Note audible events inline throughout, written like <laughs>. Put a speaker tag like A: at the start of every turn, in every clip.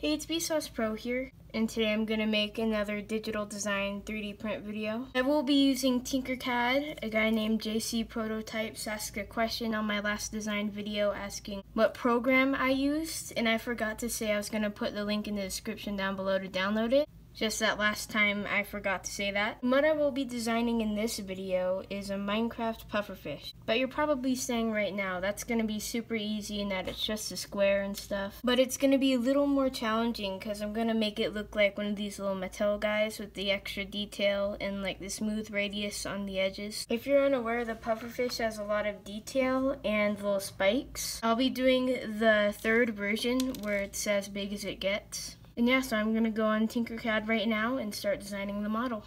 A: Hey, it's B-Sauce Pro here, and today I'm going to make another digital design 3D print video. I will be using Tinkercad. A guy named JC Prototypes asked a question on my last design video asking what program I used, and I forgot to say I was going to put the link in the description down below to download it. Just that last time I forgot to say that. What I will be designing in this video is a Minecraft pufferfish. But you're probably saying right now that's going to be super easy and that it's just a square and stuff. But it's going to be a little more challenging because I'm going to make it look like one of these little Mattel guys with the extra detail and like the smooth radius on the edges. If you're unaware, the pufferfish has a lot of detail and little spikes. I'll be doing the third version where it's as big as it gets. And yeah, so I'm going to go on Tinkercad right now and start designing the model.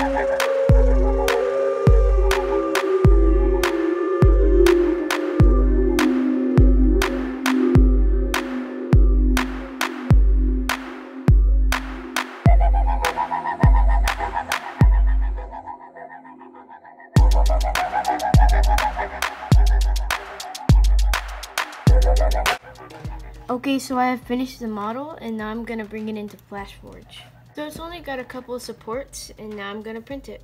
A: <laughs> Okay, so I have finished the model and now I'm gonna bring it into FlashForge. So it's only got a couple of supports and now I'm gonna print it.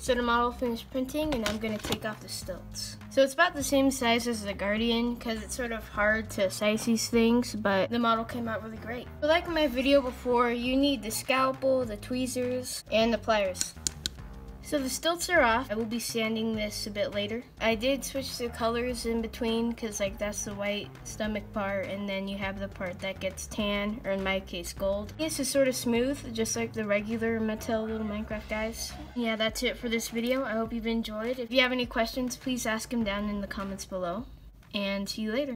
A: So the model finished printing and I'm to take off the stilts. So it's about the same size as the Guardian because it's sort of hard to size these things, but the model came out really great. Like my video before, you need the scalpel, the tweezers, and the pliers. So the stilts are off. I will be sanding this a bit later. I did switch the colors in between because like that's the white stomach part and then you have the part that gets tan or in my case gold. This is sort of smooth just like the regular Mattel little Minecraft guys. Yeah that's it for this video. I hope you've enjoyed. If you have any questions please ask them down in the comments below and see you later.